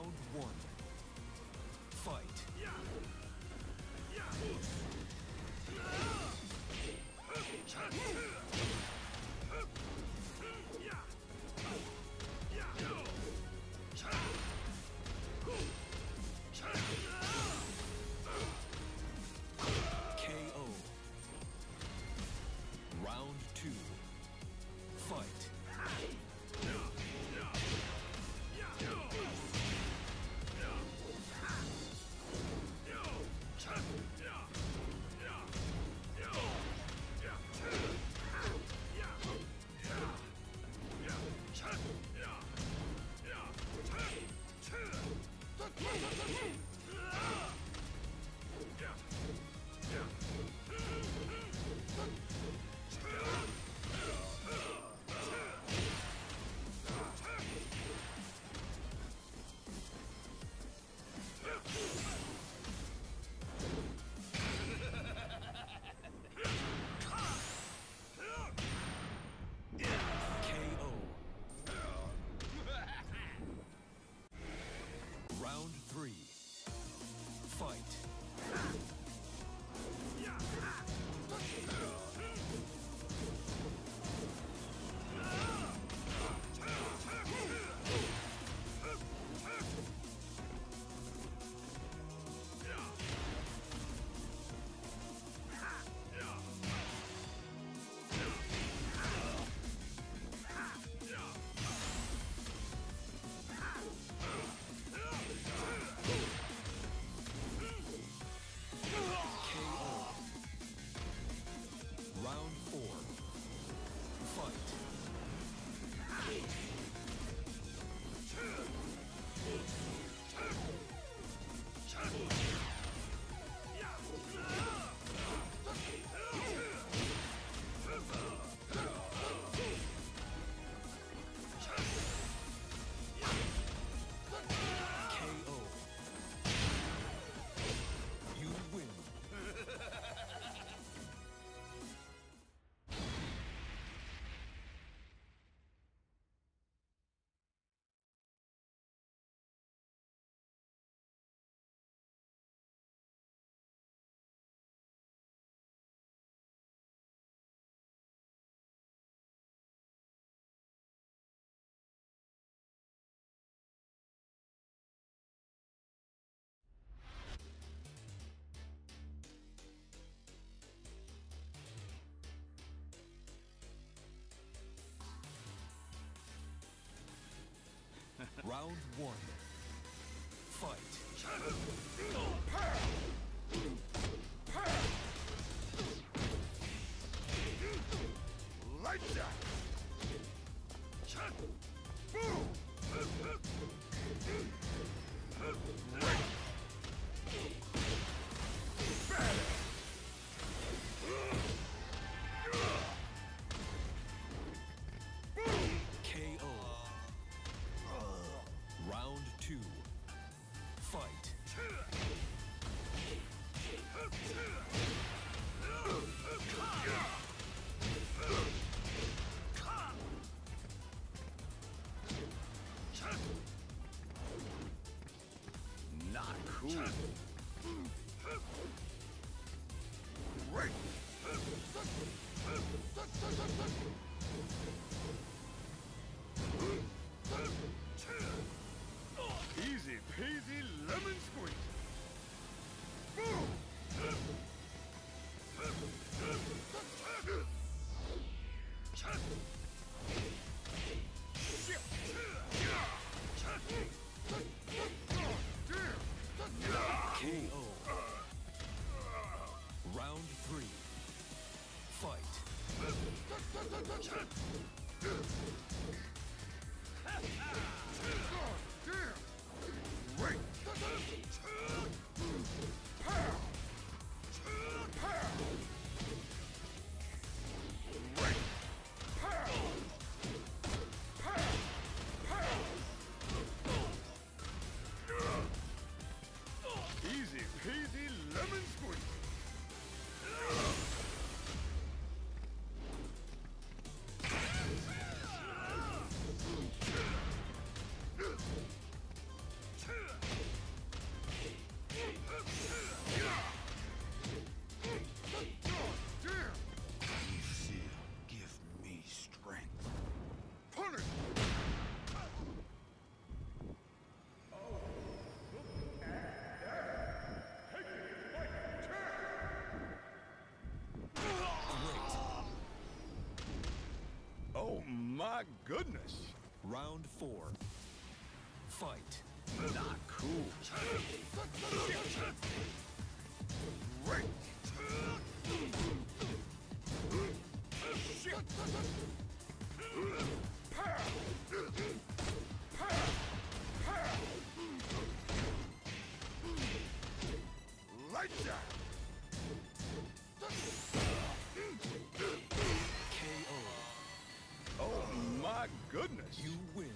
Round one. Fight. Yeah. Yeah. Round four. Fight. Round one. Fight. Lemon. Round three. Fight. My goodness. Round four. Fight. Not cool. goodness. You win.